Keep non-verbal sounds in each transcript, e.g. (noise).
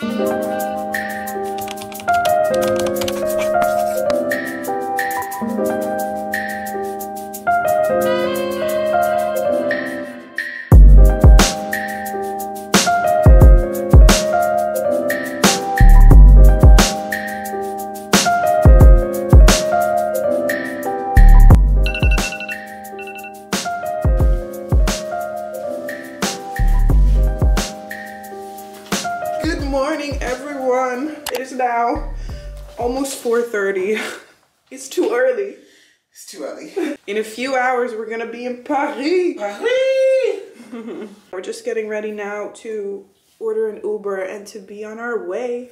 Good in Paris. Paris! (laughs) We're just getting ready now to order an Uber and to be on our way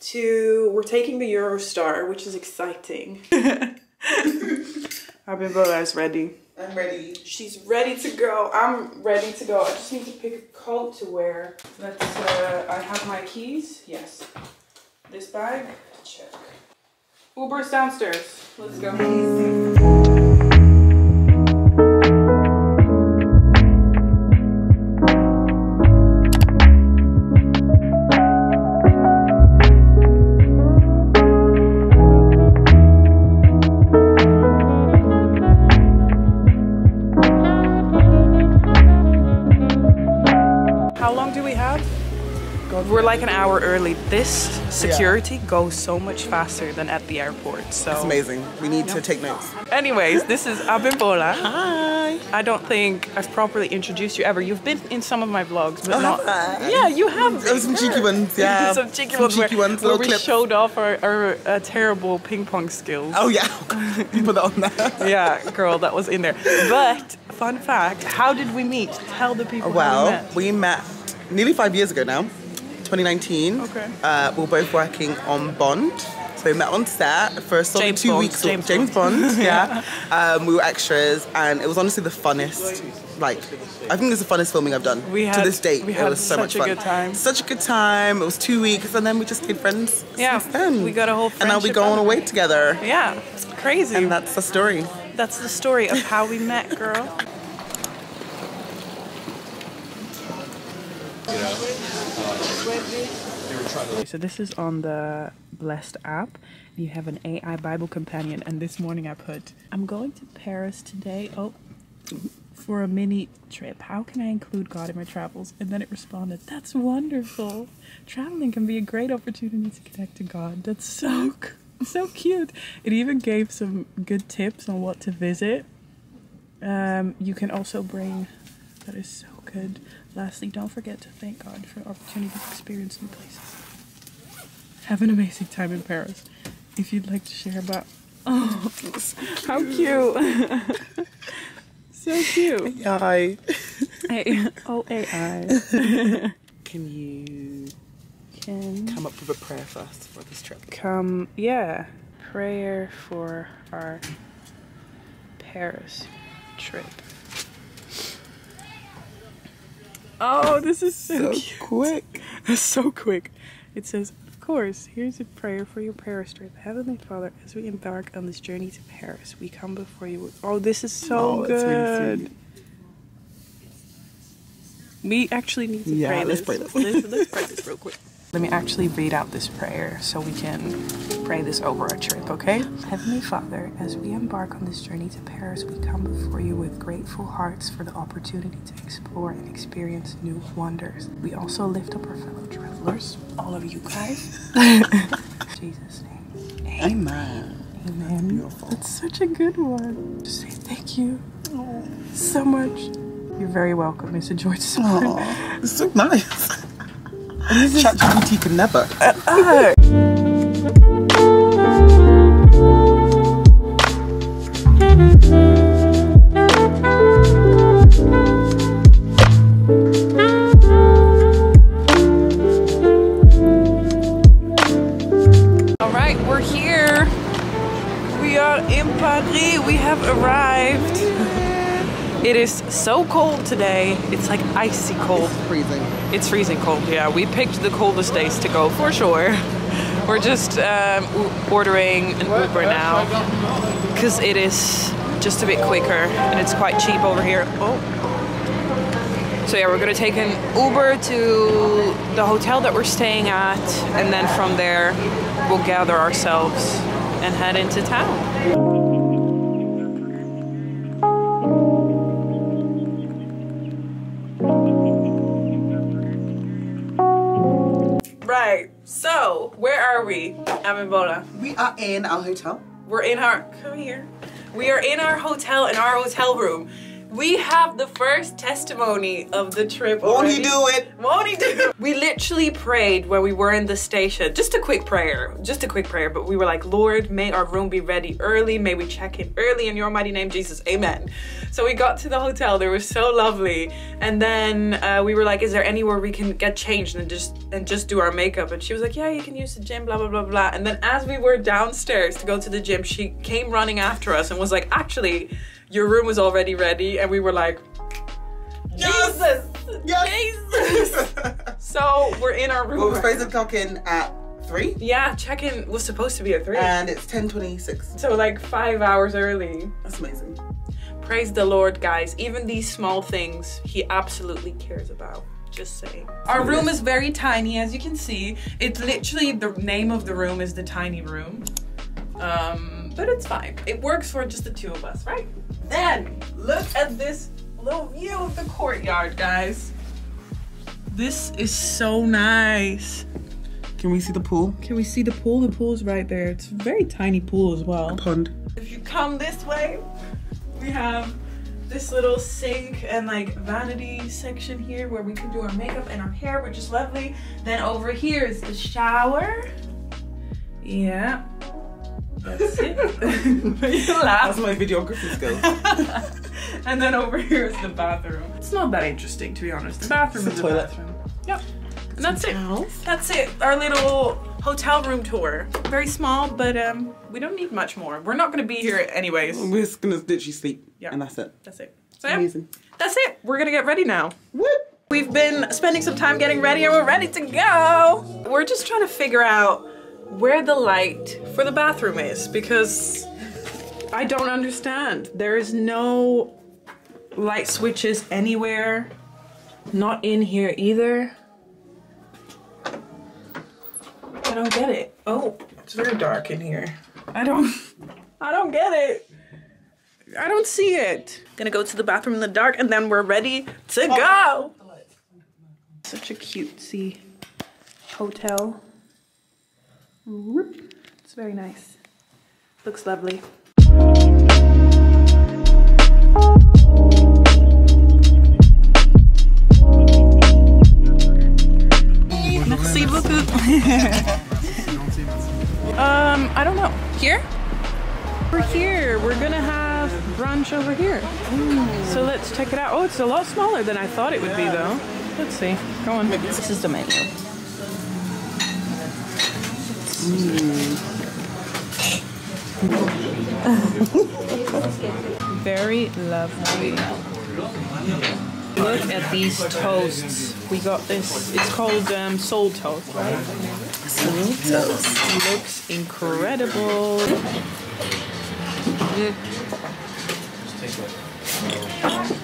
to. We're taking the Eurostar, which is exciting. I've been Abimbola is ready. I'm ready. She's ready to go. I'm ready to go. I just need to pick a coat to wear. Let's. Uh, I have my keys. Yes. This bag. Check. Uber's downstairs. Let's go. This security goes so much faster than at the airport. So It's amazing. We need to take notes. Anyways, this is Abimbola. Hi. I don't think I've properly introduced you ever. You've been in some of my vlogs, but Oh, not. Yeah, you have. Oh, some cheeky (laughs) ones, yeah. some cheeky Some ones. cheeky where, ones, where little we clips. showed off our, our uh, terrible ping pong skills. Oh yeah. you (laughs) put that on there. Yeah, girl, that was in there. But fun fact: How did we meet? Tell the people. how we Well, met. we met nearly five years ago now, 2019. Okay. Uh, we were both working on Bond. So we met on set for solid James two Bond, weeks. James James Bond, (laughs) yeah. Um, we were extras, and it was honestly the funnest. Like, I think it's the funnest filming I've done We to this date. we it had was so such much a fun. good time. Such a good time. It was two weeks, and then we just stayed friends. Yeah, since then. we got a whole And now we friendship go on out a way together, Yeah, It's crazy. and that's the story. That's the story of how we met, girl. (laughs) So this is on the Blessed app. You have an AI Bible companion, and this morning I put, "I'm going to Paris today." Oh, for a mini trip. How can I include God in my travels? And then it responded, "That's wonderful. Traveling can be a great opportunity to connect to God. That's so so cute." It even gave some good tips on what to visit. Um, you can also bring. That is so good. Lastly, don't forget to thank God for the opportunity to experience new places. Have an amazing time in Paris. If you'd like to share about. (laughs) Oh, how cute! (laughs) so cute. Hi. Hey, (laughs) oh AI Can you can come up with a prayer for us for this trip? come. Yeah, prayer for our Paris trip. Oh, this is so, cute. quick. (laughs) so quick. It says, of course, here's a prayer for your Paris trip. Heavenly Father, as we embark on this journey to Paris, we come before you with. Oh, this is so Oh, good. Sweet. We actually need to Yeah, pray let's this. pray this. (laughs) let's, let's pray this real quick. Let me actually read out this prayer so we can pray this over our trip, okay? Heavenly Father, as we embark on this journey to Paris, we come before you with grateful hearts for the opportunity to explore and experience new wonders. We also lift up our fellow travelers, all of you guys. (laughs) In Jesus' name. Amen. Amen. Beautiful. That's such a good one. Just say thank you oh. so much. You're very welcome. Mr. a joy to support. Aw, it's so nice. ChatGPT can never. All right, we're It is so cold today. It's like icy cold. Freezing. It's freezing cold. Yeah, we picked the coldest days to go for sure. We're just um, ordering an Uber now because it is just a bit quicker and it's quite cheap over here. Oh, So yeah, we're gonna take an Uber to the hotel that we're staying at, and then from there, we'll gather ourselves and head into town. Where are we, Abimbola? We are in our hotel. We're in our come here. We are in our hotel in our hotel room. We have the first testimony of the trip. Won't already. you do it? Won't he do it? We literally prayed when we were in the station. Just a quick prayer. Just a quick prayer. But we were like, Lord, may our room be ready early. May we check in early in your mighty name, Jesus. Amen. So we got to the hotel. They were so lovely. And then uh, we were like, is there anywhere we can get changed and just and just do our makeup? And she was like, yeah, you can use the gym, blah, blah, blah, blah. And then as we were downstairs to go to the gym, she came running after us and was like, actually, your room was already ready. And we were like, Jesus! Jesus! (laughs) so we're in our room. Well, we're supposed to clock in at three, yeah, check-in was supposed to be at three. and it's ten twenty six. so like five hours early. That's amazing. Praise the Lord, guys. Even these small things, He absolutely cares about. Just saying. Our room is very tiny, as you can see. It's literally the name of the room is the tiny room. Um, but it's fine. It works for just the two of us, right? Then look at this little view of the courtyard, guys. This is so nice. Can we see the pool? Can we see the pool? The pool's right there. It's a very tiny pool as well. Pond. If you come this way, we have this little sink and like vanity section here where we can do our makeup and our hair, which is lovely. Then over here is the shower. Yeah. That's it. you (laughs) (laughs) laugh. That's my videography skills. (laughs) and then over here is the bathroom. It's not that interesting to be honest. The bathroom It's is the toilet. bathroom. Yep. And that's it. towels. That's it. Our little hotel room tour. Very small, but um we don't need much more. We're not gonna be here anyways. We're just gonna literally sleep, Yeah. and that's it. That's it. So yeah, Amazing. that's it. We're gonna get ready now. Whoop. We've been spending some time getting ready and we're ready to go. We're just trying to figure out where the light for the bathroom is because I don't understand. There is no light switches anywhere. Not in here either. I don't get it. Oh, it's very dark in here. I don't I don't get it. I don't see it. Gonna go to the bathroom in the dark and then we're ready to oh. go. Such a cutesy hotel. Whoop. It's very nice. Looks lovely. Merci beaucoup. (laughs) um, I don't know. Here? We're here. We're gonna have brunch over here. So let's check it out. Oh, it's a lot smaller than I thought it would be, though. Let's see. Go on. This is the menu. Very lovely. Look at these toasts. We got this. It's called um, soul toast, right? Soul Toast. Looks incredible.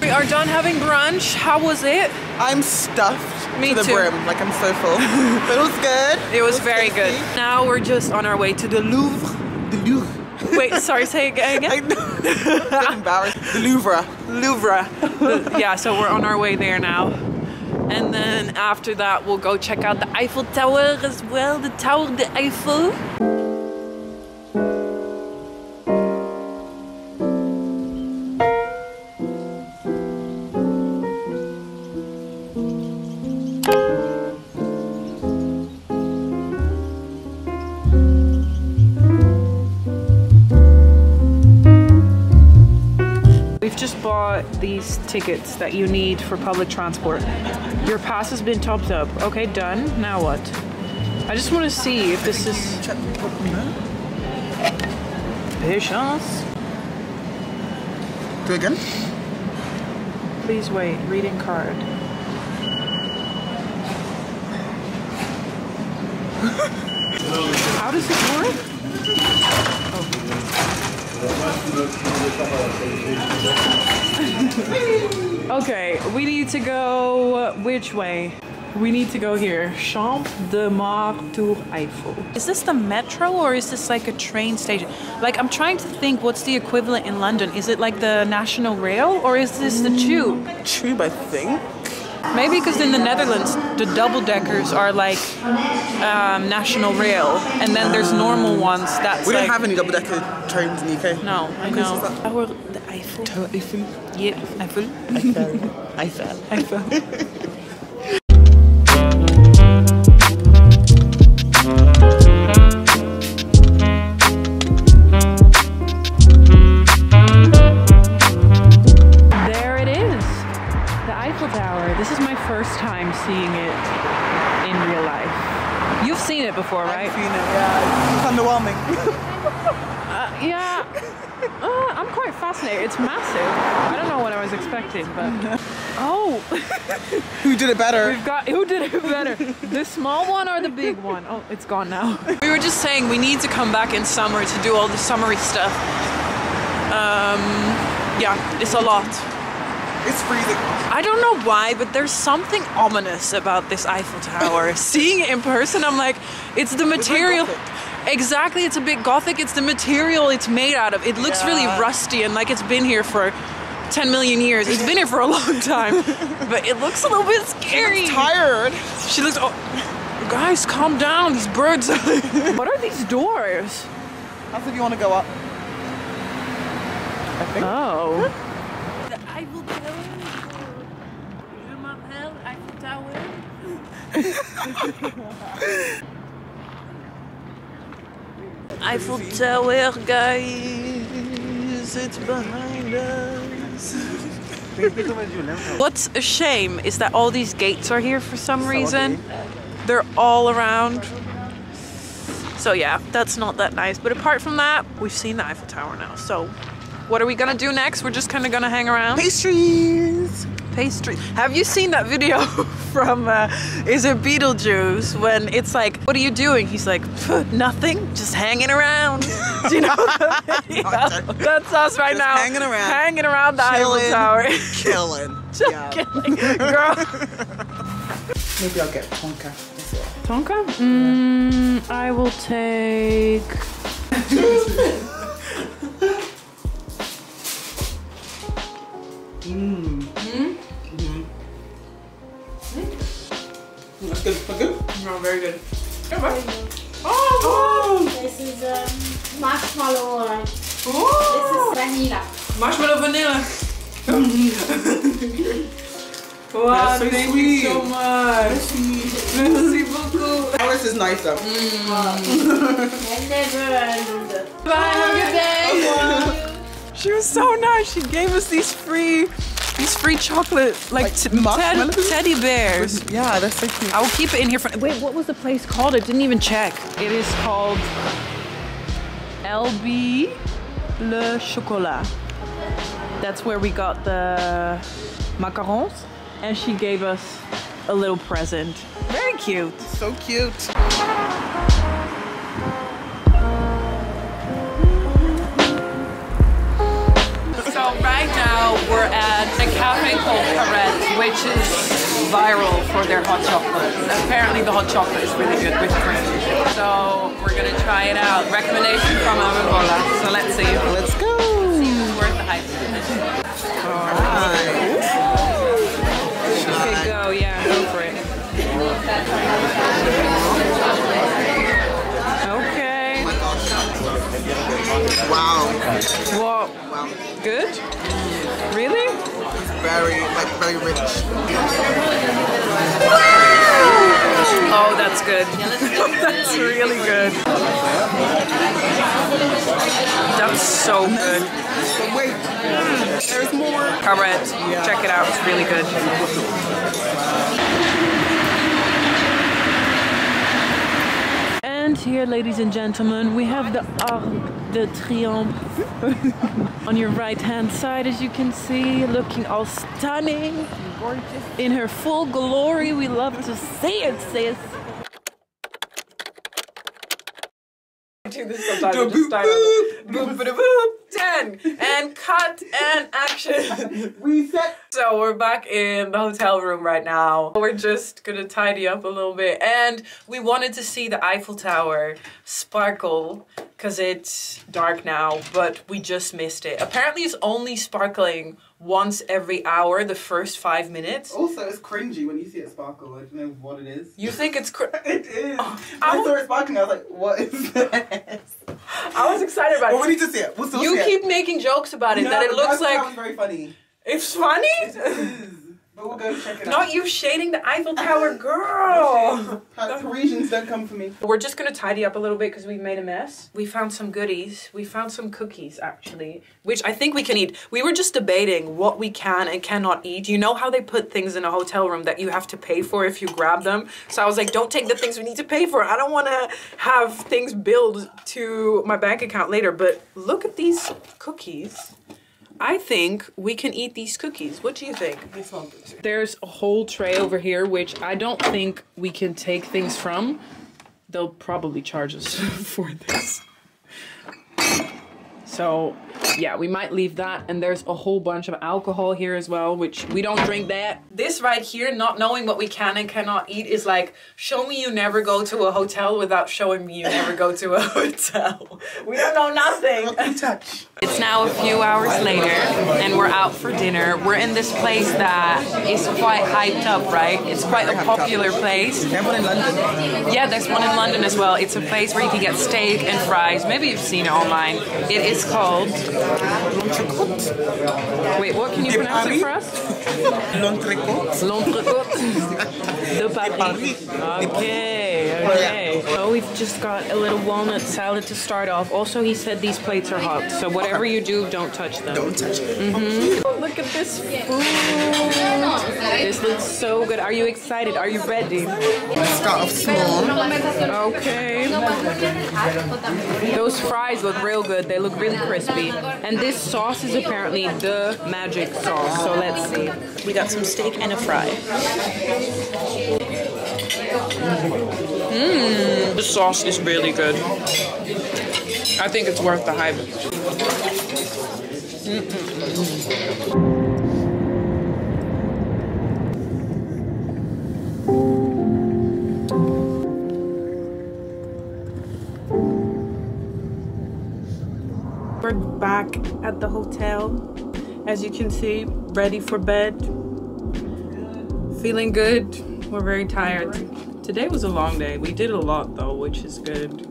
We are done having brunch. How was it? I'm stuffed Me to the too. brim. Like I'm so full. (laughs) but it was good. It was very tasty. good. Now we're just on our way to the Louvre. The Louvre. Wait, sorry, say it (laughs) I again. know. I'm embarrassed. The Louvre. Louvre. The- yeah, so we're on our way there now. And then after that, we'll go check out the Eiffel Tower as well, the Tower de Eiffel. Just bought these tickets that you need for public transport. Your pass has been topped up. Okay, done. Now what? I just want to see if this is Check the bottom patience. Do again. Please wait. Reading card. (laughs) How does it work? Oh. (laughs) Okay, we need to go which way? We need to go here. Champ de Mars Tour Eiffel. Is this the metro or is this like a train station? Like I'm trying to think what's the equivalent in London? Is it like the National Rail or is this the tube? Tube, I think. Maybe because in the Netherlands the double deckers are like um, National Rail and then there's normal ones that's We don't have any double decker trains in the UK. No, I Because know. it's like- Tower the Eiffel. Eiffel. Yeah, Eiffel. Eiffel. (laughs) Eiffel. Eiffel. Uh, (laughs) yeah. Uh, I'm quite fascinated. It's massive. I don't know what I was expecting, but (laughs) oh, Who did it better? we've got who did it better, the small one or the big one? Oh, it's gone now. (laughs) We were just saying we need to come back in summer to do all the summery stuff. Um, yeah, it's a lot. It's freezing. I don't know why, but there's something ominous about this Eiffel Tower. Seeing it in person, I'm like, it's the material. gothic. Exactly, it's a bit gothic. It's the material it's made out of. It looks really rusty and like it's been here for 10 million years. It's been here for a long time, (laughs) but it looks a little bit scary. Tired. She looks. Oh, guys, calm down. These birds. (laughs) what are these doors? That's if you want to go up. I think. Oh. The Eiffel Tower. Je Tower. (laughs) Eiffel Tower, guys. It's behind us. What's a shame is that all these gates are here for some reason. They're all around. So yeah, that's not that nice. But apart from that, we've seen the Eiffel Tower now. So what are we gonna do next? We're just kind of gonna hang around. Pastries. Pastry. Have you seen that video (laughs) from uh, is it Beetlejuice when it's like, what are you doing? He's like, nothing, just hanging around. (laughs) Do you know (laughs) that video? That's us right Just now. hanging around. Hanging around the Eiffel Chilling. Tower. Killing. Just yeah. kidding. Girl. Maybe I'll get Tonka. as well. Tonka? Mm, I will take. That's good. That's good. No, very good. Oh this is um, marshmallow. uh, This is vanilla. Marshmallow vanilla. (laughs) wow, That's so thank sweet. you so much. Merci beaucoup. Ours is nicer. (laughs) I never Bye, have a good day. (laughs) She was so nice. She gave us these free, these free chocolate, like, Like teddy bears. Yeah, that's so cute. I will keep it in here for. Wait, what was the place called? I didn't even check. It is called LB Le Chocolat. That's where we got the macarons, and she gave us a little present. Very cute. So cute. So right now we're at cafe called Carette, which is viral for their hot chocolate. Apparently the hot chocolate is really good with cream. So we're gonna try it out. Recommendation from Abimbola. So let's see. Let's go. See if it's worth the hype. Okay, Wow. Wow. good. Really? Very, like, very rich. Wow! Oh, that's good. (laughs) that's really good. That's so good. But wait, hmm, there's more. Carette, check it out. It's really good. And here, ladies and gentlemen, we have the Arc de Triomphe (laughs) on your right hand side, as you can see, looking all stunning. Gorgeous. In her full glory, we love to see it, sis. do this sometimes. I just boop, start. Boop, boop, boop. again. And cut and action. (laughs) Reset. So we're back in the hotel room right now. We're just gonna tidy up a little bit. And we wanted to see the Eiffel Tower sparkle because it's dark now, but we just missed it. Apparently it's only sparkling once every hour, the first five minutes. Also, it's cringy when you see it sparkle. I don't know what it is. You think it's cr- (laughs) It is. Oh, I I was- saw it sparkling. I was like, "What is this?" I was excited about Well, we it. need to see it. We'll You see it. keep making jokes about it No, that it looks I like very funny. it's funny. But we'll go check it out. Not you shading the Eiffel Tower, girl. (laughs) (laughs) Parisians don't come for me. We're just gonna tidy up a little bit because we've made a mess. We found some goodies. We found some cookies actually, which I think we can eat. We were just debating what we can and cannot eat. You know how they put things in a hotel room that you have to pay for if you grab them? So I was like, don't take the things we need to pay for. I don't wanna have things billed to my bank account later. But look at these cookies. I think we can eat these cookies. What do you think? This one. good too. There's a whole tray over here, which I don't think we can take things from. They'll probably charge us (laughs) for this. So, yeah, we might leave that. And there's a whole bunch of alcohol here as well, which we don't drink that. This right here, not knowing what we can and cannot eat, is like, show me you never go to a hotel without showing me you never go to a (laughs) hotel. We don't know nothing. What can touch? It's now a few hours later and we're out for dinner. We're in this place that is quite hyped up, right? It's quite a popular place. They have one in London. Yeah, there's one in London as well. It's a place where you can get steak and fries. Maybe you've seen it online. It is called. Wait, what can you pronounce it for us? (laughs) L'entrecôte. L'entrecôte (laughs) Paris. Okay, okay. So we've just got a little walnut salad to start off. Also, he said these plates are hot, so whatever you do, don't touch them. Don't touch it. Mm-hmm. Oh, look at this food. This looks so good. Are you excited? Are you ready? Start off small. Okay. Those fries look real good. They look really crispy. And this sauce is apparently the magic sauce. So let's see. We got some steak and a fry. Mm, the sauce is really good. I think it's worth the hype. We're back at the hotel. As you can see, ready for bed. Feeling good. We're very tired. Today was a long day. We did a lot though, which is good.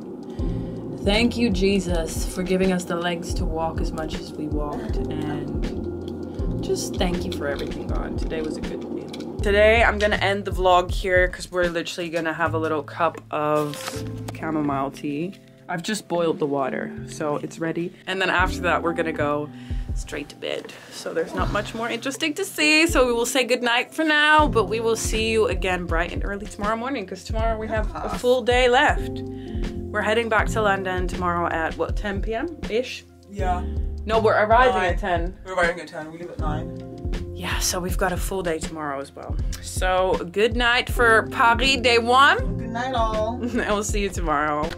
Thank you, Jesus, for giving us the legs to walk as much as we walked. And just thank you for everything, God. Today was a good day. Today, I'm gonna end the vlog here because we're literally gonna have a little cup of chamomile tea. I've just boiled the water, so it's ready. And then after that, we're gonna go straight to bed. So there's not much more interesting to see. So we will say goodnight for now, but we will see you again bright and early tomorrow morning because tomorrow we have a full day left. We're heading back to London tomorrow at what 10 p.m. ish. Yeah. No, we're arriving Nine. at 10. We're arriving at 10. We leave at 9. Yeah, so we've got a full day tomorrow as well. So good night for Paris day one. Good night, all. (laughs) and we'll see you tomorrow.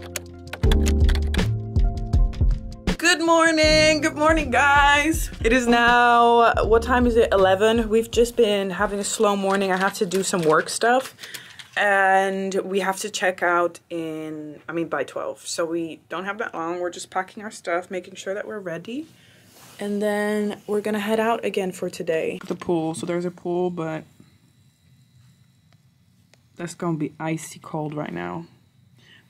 Good morning. Good morning, guys. It is now, what time is it? 11. We've just been having a slow morning. I have to do some work stuff. And we have to check out in, I mean, by 12. So we don't have that long. We're just packing our stuff, making sure that we're ready. And then we're gonna head out again for today. The pool. So there's a pool, but that's gonna be icy cold right now.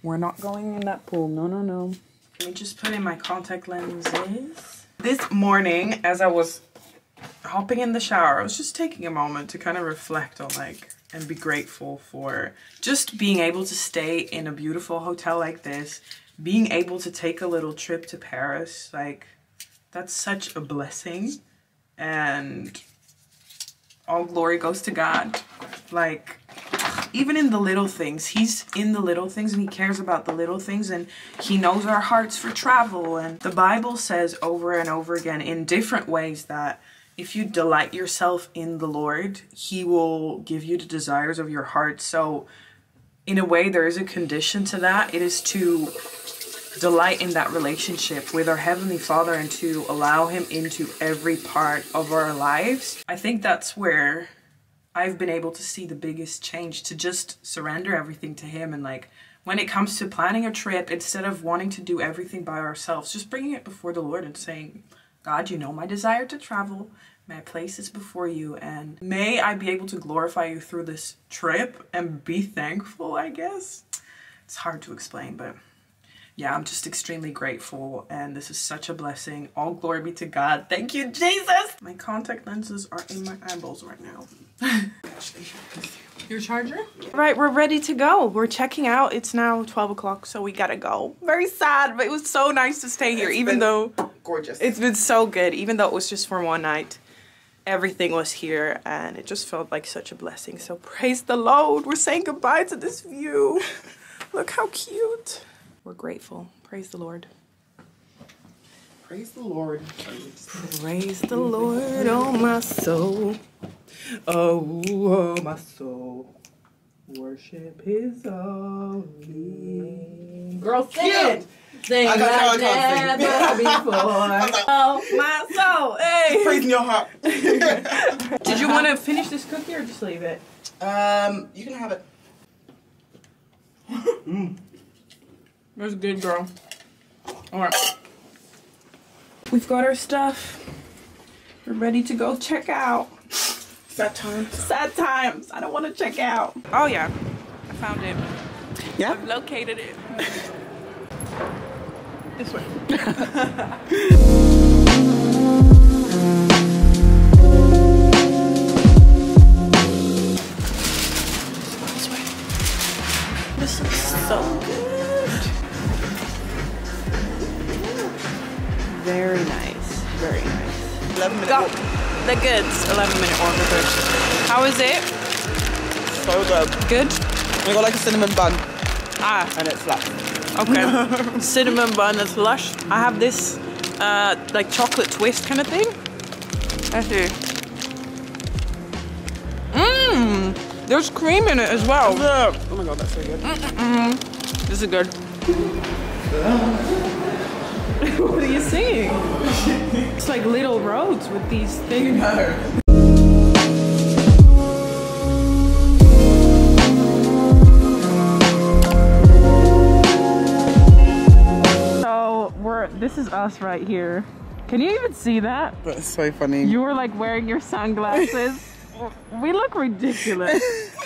We're not going in that pool. No, no, no. Let me just put in my contact lenses. This morning, as I was hopping in the shower, I was just taking a moment to kind of reflect on like and be grateful for just being able to stay in a beautiful hotel like this, being able to take a little trip to Paris. Like, that's such a blessing. And all glory goes to God. Like, even in the little things, he's in the little things and he cares about the little things and he knows our hearts for travel. And the Bible says over and over again in different ways that if you delight yourself in the Lord, he will give you the desires of your heart. So, in a way, there is a condition to that. It is to delight in that relationship with our Heavenly Father and to allow Him into every part of our lives. I think that's where I've been able to see the biggest change to just surrender everything to Him and like when it comes to planning a trip, instead of wanting to do everything by ourselves, just bringing it before the Lord and saying, God, you know my desire to travel. My place is before you, and may I be able to glorify you through this trip and be thankful, I guess. It's hard to explain, but yeah, I'm just extremely grateful, and this is such a blessing. All glory be to God. Thank you, Jesus. My contact lenses are in my eyeballs right now. Your charger? Right, we're ready to go. We're checking out. It's now 12 o'clock, so we gotta go. Very sad, but it was so nice to stay here, It's even though Gorgeous. it's been so good, even though it was just for one night. Everything was here, and it just felt like such a blessing. So praise the Lord. We're saying goodbye to this view. (laughs) Look how cute. We're grateful. Praise the Lord. Praise the Lord. Praise the Lord, oh my soul. Oh, oh my soul. Worship his holy. Girl, sing it. Sing I got- no, (laughs) I can't never before. oh my soul. Hey. Praise in your heart. (laughs) Did you want to finish this cookie or just leave it? Um, you can have it. (laughs) That's good, girl. All right. We've got our stuff. We're ready to go check out. That time. Sad times. I don't want to check out. Oh yeah, I found it. Yeah. I've located it. (laughs) this way. (laughs) This way. This looks so good. Very nice. Very nice. 11 minutes. Got the goods. 11 minute walk with. How is it? So good. Good? We got like a cinnamon bun Ah, and it's flat. okay. (laughs) Cinnamon bun is lush. I have this uh, like chocolate twist kind of thing. Let's see. Mmm! There's cream in it as well. Oh my god, that's so good. This is good. (laughs) what are you seeing? It's like little roads with these things. So we're this is us right here. Can you even see that? That's so funny. You were like wearing your sunglasses. (laughs) we look ridiculous.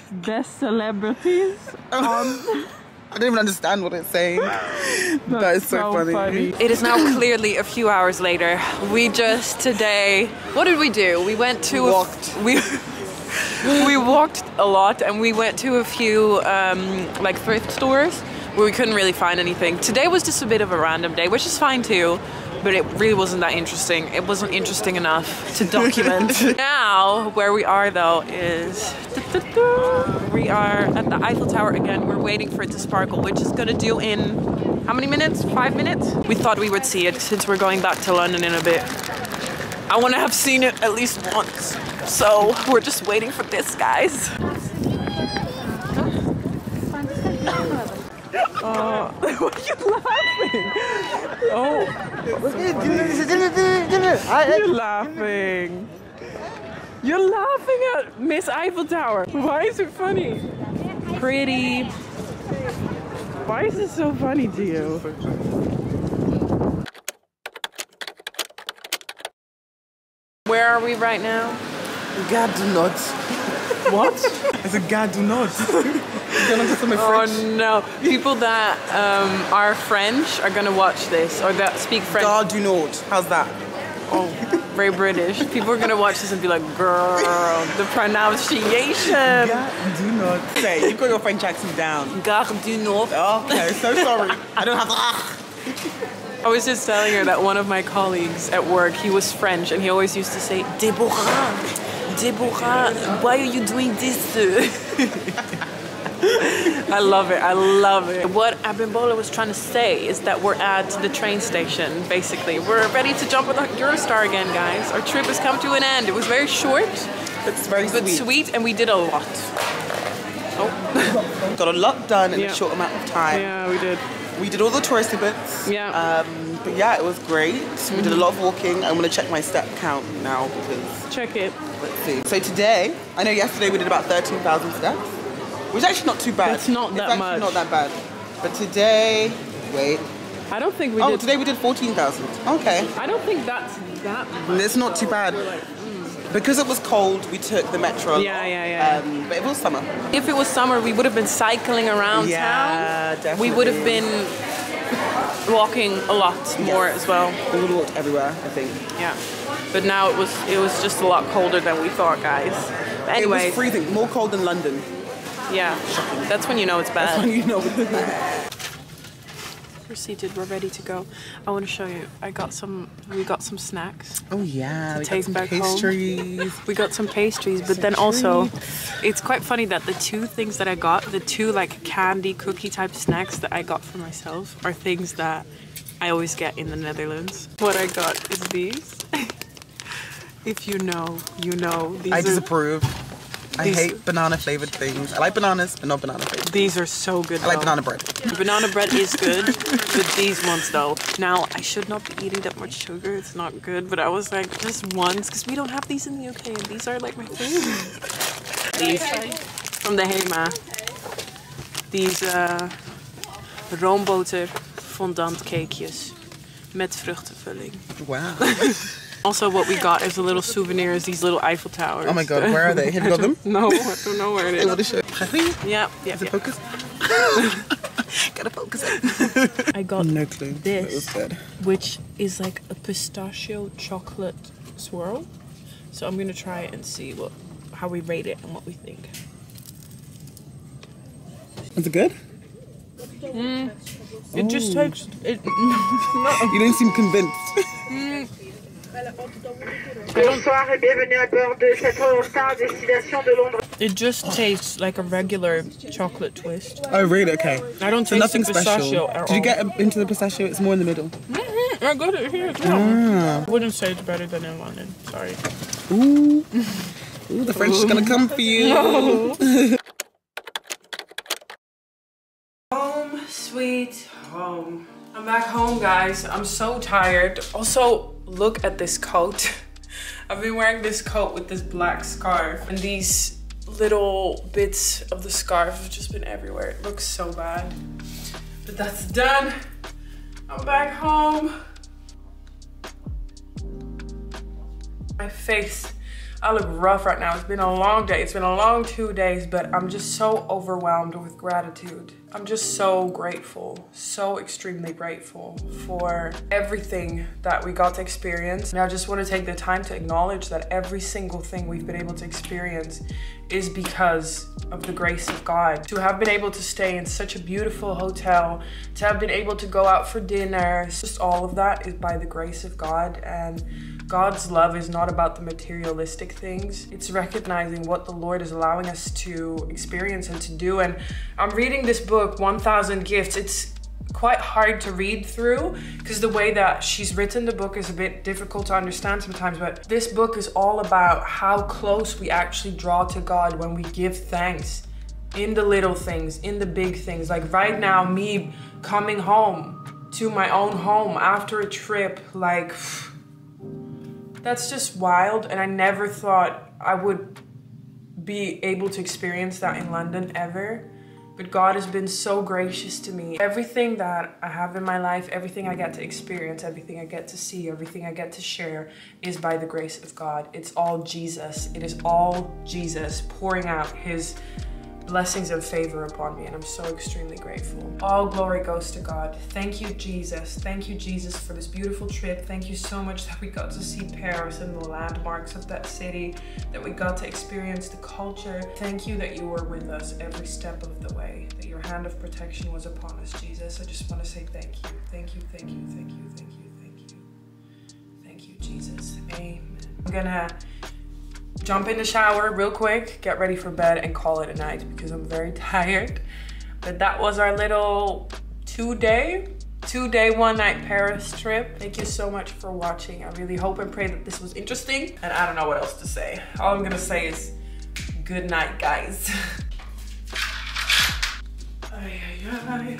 (laughs) Best celebrities on I don't even understand what it's saying. (laughs) that is so, funny. It is now clearly a few hours later. We just today, what did we do? We went to a- Walked. we (laughs) we walked a lot and we went to a few um, like thrift stores where we couldn't really find anything. Today was just a bit of a random day, which is fine too. But it really wasn't that interesting. It wasn't interesting enough to document. (laughs) now, where we are though is we are at the Eiffel Tower again. We're waiting for it to sparkle, which is gonna do in how many minutes? Five minutes? We thought we would see it since we're going back to London in a bit. I want to have seen it at least once. So we're just waiting for this, guys. Uh, (laughs) why are you laughing? Oh, you're laughing. You're laughing at Miss Eiffel Tower. Why is it funny? Pretty. Why is it so funny to you? Where are we right now? God do not. What? I said, God do not. You're gonna get some Oh no! People that um, are French are gonna watch this, or that speak French. God do not. How's that? Oh, very British. People are gonna watch this and be like, "Girl, the pronunciation." God do not. Say, you got your French accent down. Gare du Nord. Okay, so sorry. I don't have the. I was just telling her that one of my colleagues at work, he was French, and he always used to say, "Deborah, Deborah, why are you doing this?" (laughs) I love it. I love it. What Abimbola was trying to say is that we're at the train station, basically. We're ready to jump on the Eurostar again, guys. Our trip has come to an end. It was very short, It's very but sweet. sweet, and we did a lot. Oh. (laughs) got a lot done in Yeah. a short amount of time. Yeah, we did. We did all the touristy bits. Yeah. Um, but yeah, it was great. We did a lot of walking. I'm gonna check my step count now because Check it. let's see. So today, I know yesterday we did about 13,000 steps, which is actually not too bad. That's not it's that actually much. not that bad. But today, wait. I don't think we Oh, did. today we did 14,000. Okay. I don't think that's that much. It's not too bad. Because it was cold, we took the metro. Yeah, yeah, yeah. Um, but it was summer. If it was summer, we would have been cycling around Yeah, town. definitely. We would have been walking a lot more as well. We would have walked everywhere, I think. Yeah. But now it was it was just a lot colder than we thought, guys. But It anyway, was freezing, more cold than London. yeah. Shocking. That's when you know it's bad. you know. (laughs) We're seated. We're ready to go. I want to show you. I got some. We got some snacks. oh yeah, we got take some back home. pastries. We got some pastries, but then also, it's quite funny that the two things that I got, the two like candy cookie type snacks that I got for myself, are things that I always get in the Netherlands. What I got is these. (laughs) if you know, you know. These I are, disapprove. I hate banana flavored things. I like bananas, but not banana flavored. These are so good. I like banana bread. The banana bread is good, but these ones though. Now I should not be eating that much sugar. It's not good. But I was like, just ones, because we don't have these in the UK, and these are like my favorite. These from the Hema. These uh, roomboter fondant cakejes met vruchtenvulling. Wow. (laughs) Also, what we got as a little souvenir is these little Eiffel towers. Oh my god, where are they? Have you got them? (laughs) No, I don't know where it is. I want is. to show. Really? Yeah, yeah, Is it yeah. focus? (laughs) Gotta focus it. I got No clue. This. It was good. which is like a pistachio chocolate swirl. So I'm gonna try it and see what how we rate it and what we think. Is it good? Mm. It just tastes it. (laughs) You don't seem convinced. Mm. Bonsoir et bienvenue à bord de cette Eurostar destination de Londres. It just tastes like a regular chocolate twist. Oh really? Okay. I don't So taste nothing the pistachio special. at Did you get into the pistachio? It's more in the middle. Mm-hmm. I got it here too. I wouldn't say it's better than in London. Sorry. Ooh. Ooh, the French is gonna come for you. (laughs) Home sweet home. I'm back home, guys. I'm so tired. Also, look at this coat. (laughs) I've been wearing this coat with this black scarf, and these little bits of the scarf have just been everywhere. It looks so bad. But that's done. I'm back home. My face. I look rough right now. It's been a long day. It's been a long two days, but I'm just so overwhelmed with gratitude. I'm just so grateful, so extremely grateful for everything that we got to experience. And I just want to take the time to acknowledge that every single thing we've been able to experience is because of the grace of God. To have been able to stay in such a beautiful hotel, to have been able to go out for dinner, just all of that is by the grace of God. And God's love is not about the materialistic things. It's recognizing what the Lord is allowing us to experience and to do. And I'm reading this book, 1000 Gifts. It's quite hard to read through because the way that she's written the book is a bit difficult to understand sometimes. But this book is all about how close we actually draw to God when we give thanks in the little things, in the big things. Like right now, me coming home to my own home after a trip, like that's just wild. And I never thought I would be able to experience that in London ever. But God has been so gracious to me. Everything that I have in my life, everything I get to experience, everything I get to see, everything I get to share is by the grace of God. It's all Jesus. It is all Jesus pouring out his blessings and favor upon me, and I'm so extremely grateful. All glory goes to God. Thank you, Jesus. Thank you, Jesus, for this beautiful trip. Thank you so much that we got to see Paris and the landmarks of that city, that we got to experience the culture. Thank you that you were with us every step of the way, that your hand of protection was upon us, Jesus. I just want to say thank you. Thank you, thank you, thank you, thank you, thank you. Thank you, Jesus. Amen. I'm gonna jump in the shower real quick, get ready for bed, and call it a night because I'm very (laughs) tired. But that was our little two day, two day, one night Paris trip. Thank you so much for watching. I really hope and pray that this was interesting. And I don't know what else to say. All I'm gonna say is good night, guys. (laughs) sky.